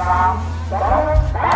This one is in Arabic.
สามสอง